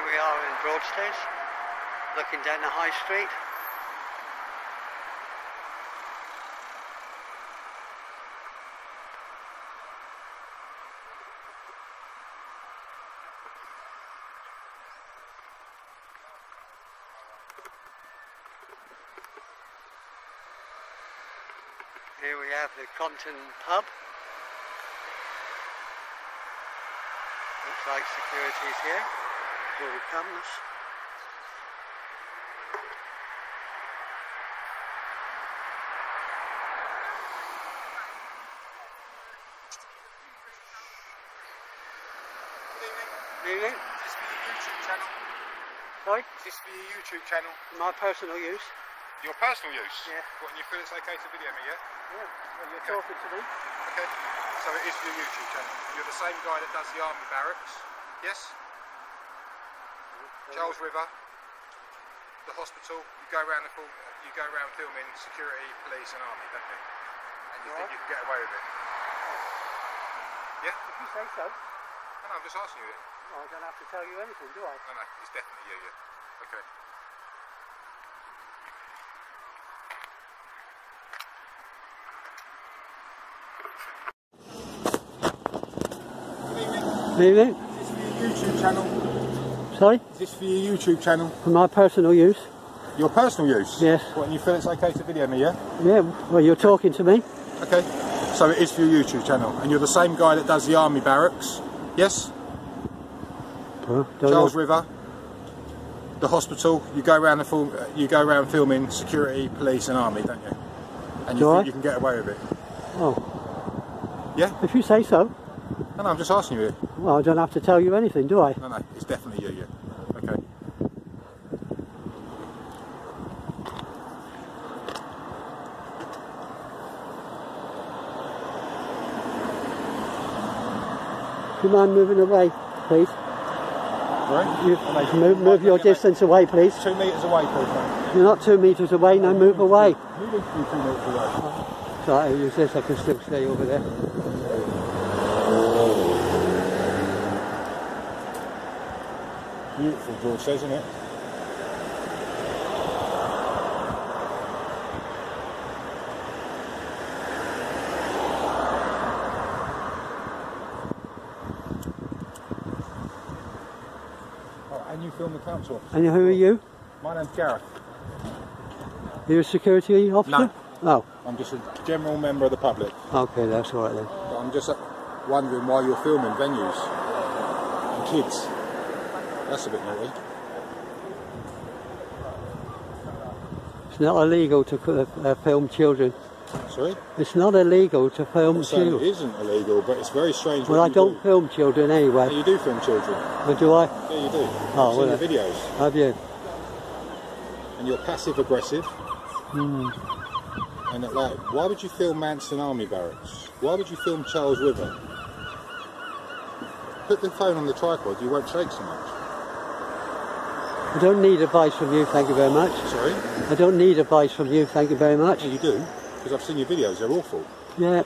Here we are in Broadstairs, looking down the high street. Here we have the Crampton pub. Looks like security's here. Here he comes. Evening. Is this for your YouTube channel? Sorry? Is this for your YouTube channel? My personal use. Your personal use? Yeah. What, and you feel it's okay to video me, yeah? Yeah. Well, you're Okay. talking to me. Okay. So it is for your YouTube channel. You're the same guy that does the army barracks, yes? Charles River, the hospital. You go around the full, you go around filming security, police, and army, don't you? And you think you can get away with it? Yeah. If you say so. No, no, I'm just asking you. Well, I don't have to tell you anything, do I? No, no, it's definitely you. Yeah. Okay. Evening. Is this for your YouTube channel? Sorry? Is this for your YouTube channel? For my personal use. Your personal use? Yes. What, and you feel it's okay to video me, yeah? Yeah. Well, you're talking to me. Okay. So it is for your YouTube channel, and you're the same guy that does the army barracks, yes? Well, Charles know. River, the hospital. You go around the film, you go around filming security, police, and army, don't you? And you Do think I? you can get away with it? Oh, Yeah? if you say so. No, no, I'm just asking you. Well, I don't have to tell you anything, do I? No, no, it's definitely you. Yeah. Okay. Do you mind moving away, please? Right. You, Okay. move, move your distance away, please. Two metres away, please. mate. You're not two metres away, now move away. You need two metres away. So I use this, I can still stay over there. Beautiful, George isn't it? Oh, and you film the council. And who are you? My name's Gareth. You're a security officer? No. Oh. I'm just a general member of the public. Oh, okay, that's all right then. But I'm just wondering why you're filming venues and kids. That's a bit naughty. It's not illegal to uh, uh, film children. Sorry? It's not illegal to film children. It isn't illegal, but it's very strange. Well, I don't Do. film children anyway. you do film children. Or do I? Yeah, you do. Oh, I've well, seen your videos. Have you? and you're passive aggressive. Hmm. And it, like, why would you film Manston Army Barracks? Why would you film Charles River? Put the phone on the tripod, you won't shake so much. I don't need advice from you, thank you very much. Sorry? I don't need advice from you, thank you very much. Yeah, you do, because I've seen your videos, they're awful. Yeah.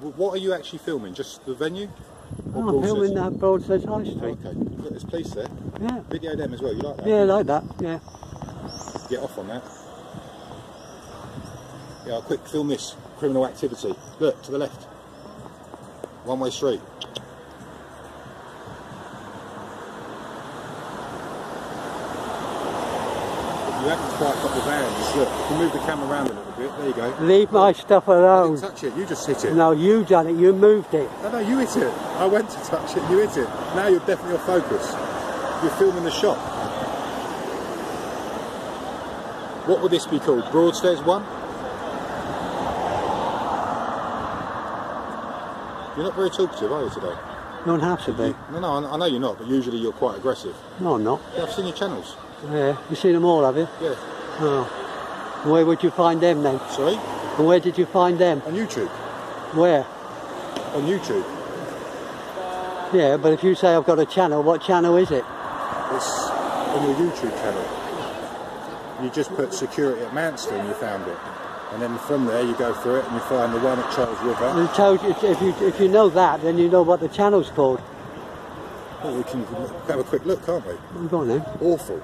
What are you actually filming? Just the venue? Or Oh, I'm filming that uh, Broadstairs High Oh, Street. okay, look, there's police there. Yeah. Video them as well, you like that? Yeah, I like that. Yeah. Get off on that. Yeah, I'll quick film this criminal activity. Look, to the left. One way street. You haven't quite got the bearings. Look, you move the camera around a little bit, there you go. Leave my stuff alone. touch it, you just hit it. No, you done it. You moved it. No, no, you hit it. I went to touch it, you hit it. Now you're definitely off focus. You're filming the shop. What would this be called? Broadstairs 1? You're not very talkative, are you, today? Don't have to be. No, no, I I know you're not, but usually you're quite aggressive. No, I'm not. Yeah, I've seen your channels. Yeah. you've seen them all, have you? Yeah. Oh. Where would you find them then? Sorry? And where did you find them? On YouTube. Where? On YouTube. Yeah, but if you say I've got a channel, what channel is it? It's on your YouTube channel. You just put security at Manchester and you found it. And then from there you go through it and you find the one at Charles River. And told you, if you if you know that, then you know what the channel's called. Well, we can have a quick look, can't we? Go on then. Awful.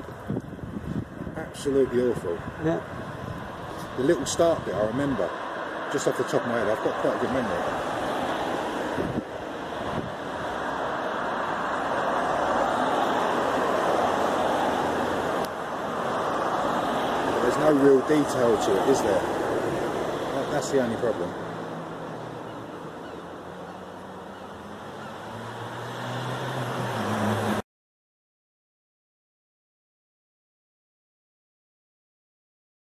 Absolutely awful. Yeah. The little start bit, I remember, just off the top of my head, I've got quite a good memory. There's no real detail to it, is there? That's the only problem.